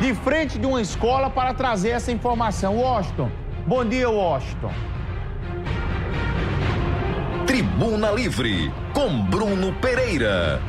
de frente de uma escola para trazer essa informação. Washington, bom dia, Washington. Tribuna Livre, com Bruno Pereira.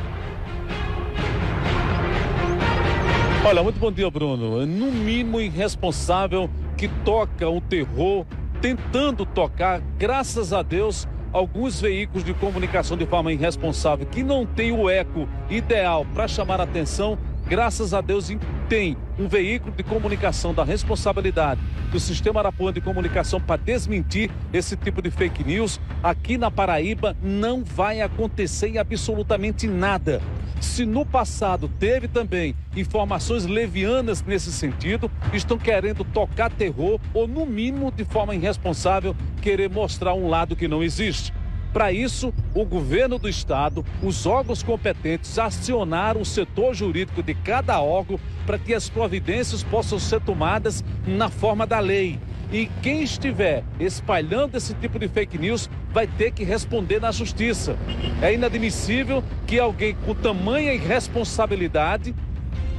Olha, muito bom dia, Bruno. No mínimo irresponsável que toca o terror, tentando tocar, graças a Deus, alguns veículos de comunicação de forma irresponsável, que não tem o eco ideal para chamar a atenção, graças a Deus tem um veículo de comunicação da responsabilidade do Sistema Arapuã de Comunicação para desmentir esse tipo de fake news. Aqui na Paraíba não vai acontecer absolutamente nada. Se no passado teve também informações levianas nesse sentido, estão querendo tocar terror ou, no mínimo, de forma irresponsável, querer mostrar um lado que não existe. Para isso, o governo do estado, os órgãos competentes acionaram o setor jurídico de cada órgão para que as providências possam ser tomadas na forma da lei. E quem estiver espalhando esse tipo de fake news vai ter que responder na justiça. É inadmissível que alguém com tamanha irresponsabilidade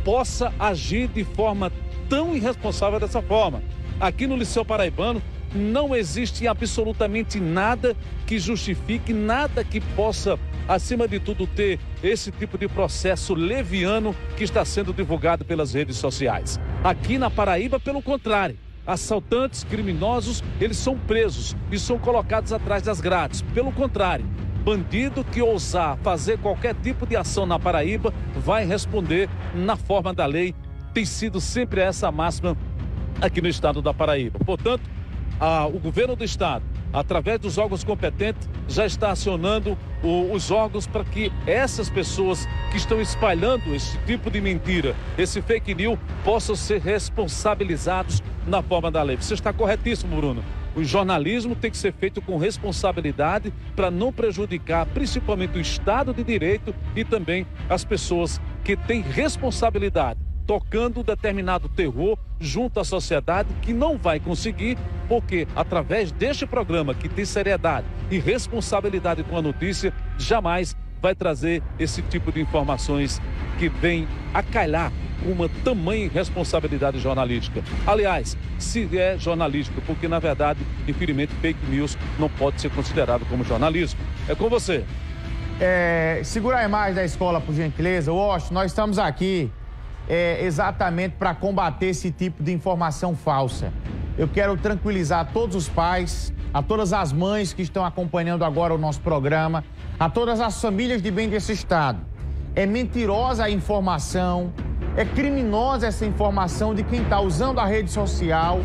possa agir de forma tão irresponsável dessa forma. Aqui no Liceu Paraibano não existe absolutamente nada que justifique, nada que possa, acima de tudo, ter esse tipo de processo leviano que está sendo divulgado pelas redes sociais. Aqui na Paraíba, pelo contrário assaltantes, criminosos, eles são presos e são colocados atrás das grades. Pelo contrário, bandido que ousar fazer qualquer tipo de ação na Paraíba vai responder na forma da lei. Tem sido sempre essa máxima aqui no estado da Paraíba. Portanto, a, o governo do estado, através dos órgãos competentes, já está acionando o, os órgãos para que essas pessoas que estão espalhando esse tipo de mentira, esse fake news, possam ser responsabilizados na forma da lei. Você está corretíssimo, Bruno. O jornalismo tem que ser feito com responsabilidade para não prejudicar principalmente o Estado de Direito e também as pessoas que têm responsabilidade tocando determinado terror junto à sociedade que não vai conseguir, porque através deste programa que tem seriedade e responsabilidade com a notícia, jamais vai trazer esse tipo de informações que vem acalhar uma tamanha responsabilidade jornalística. Aliás, se é jornalístico, porque na verdade, infelizmente, fake news não pode ser considerado como jornalismo. É com você. É, segura a imagem da escola, por gentileza. Washington, nós estamos aqui é, exatamente para combater esse tipo de informação falsa. Eu quero tranquilizar todos os pais, a todas as mães que estão acompanhando agora o nosso programa, a todas as famílias de bem desse estado. É mentirosa a informação, é criminosa essa informação de quem está usando a rede social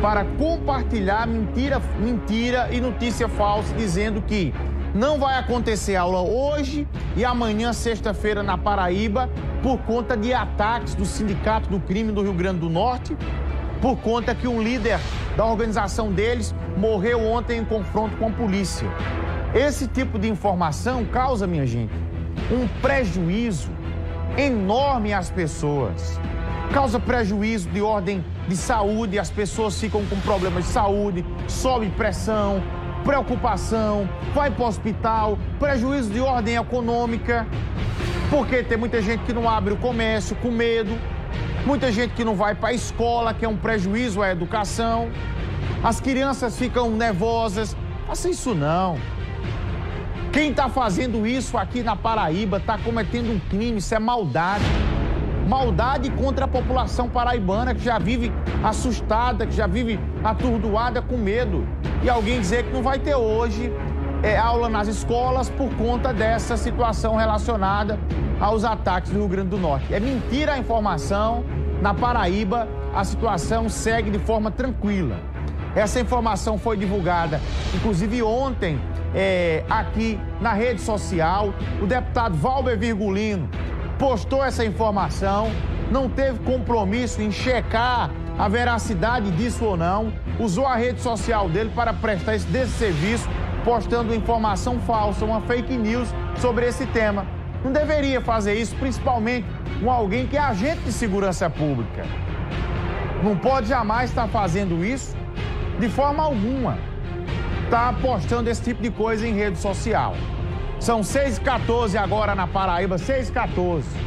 para compartilhar mentira, mentira e notícia falsa, dizendo que não vai acontecer aula hoje e amanhã, sexta-feira, na Paraíba, por conta de ataques do Sindicato do Crime do Rio Grande do Norte, por conta que um líder da organização deles morreu ontem em confronto com a polícia. Esse tipo de informação causa, minha gente, um prejuízo enorme às pessoas. Causa prejuízo de ordem de saúde, as pessoas ficam com problemas de saúde, sobe pressão, preocupação, vai para o hospital, prejuízo de ordem econômica, porque tem muita gente que não abre o comércio com medo, muita gente que não vai para a escola, que é um prejuízo à educação, as crianças ficam nervosas. Faça isso não. Quem está fazendo isso aqui na Paraíba está cometendo um crime, isso é maldade. Maldade contra a população paraibana que já vive assustada, que já vive atordoada com medo. E alguém dizer que não vai ter hoje é, aula nas escolas por conta dessa situação relacionada aos ataques do Rio Grande do Norte. É mentira a informação. Na Paraíba, a situação segue de forma tranquila. Essa informação foi divulgada, inclusive ontem, é, aqui na rede social. O deputado Valber Virgulino postou essa informação, não teve compromisso em checar a veracidade disso ou não, usou a rede social dele para prestar esse desse serviço, postando informação falsa, uma fake news sobre esse tema. Não deveria fazer isso, principalmente com alguém que é agente de segurança pública. Não pode jamais estar fazendo isso de forma alguma. Está postando esse tipo de coisa em rede social. São 6h14 agora na Paraíba, 6h14.